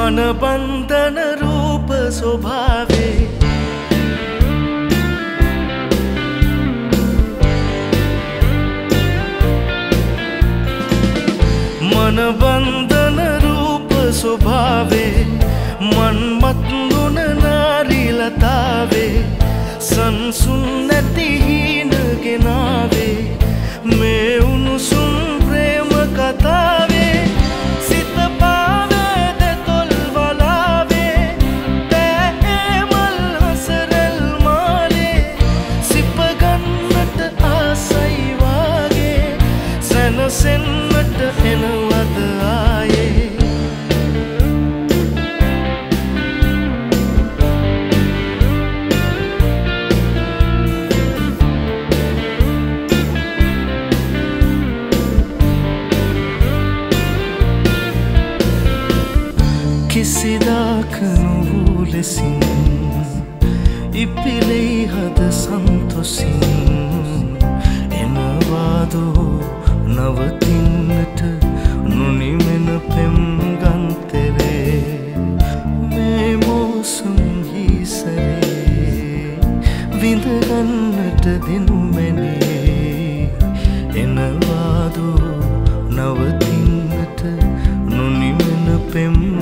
මනබන්ධන රූප ස්වභාවේ. මනබන්ධන රූප ස්වභාවේ මන්මත්දුන නාරීලතාවේ සංසුන් නැතිහින ගෙනාවේ. සැනසෙන්මට එනවද ආයේ? කිසිදාක නොවූ ලෙසින් ඉපිලෙයි හද සන්තොසින් නවතින්නට නොනිමෙන පෙම් ගන්තෙරේ මේ මෝසුම් හිසරේ. විඳගන්නට දෙනුමැනේ එනවාදෝ නවතින්නට නොනිමෙන පෙම්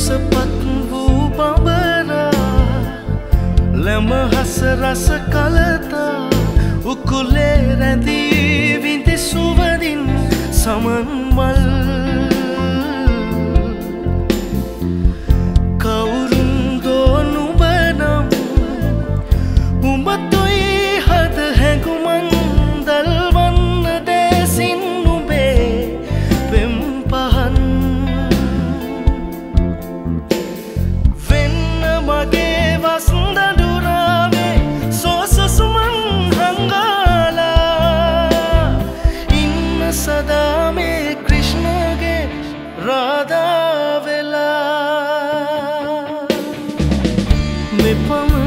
මුසපත් වූ බඹරා ලැමහස රස කලතා උකුලේ රැඳී විඳි සුවදින් සමන්වල් කවුරුන්දෝ 北方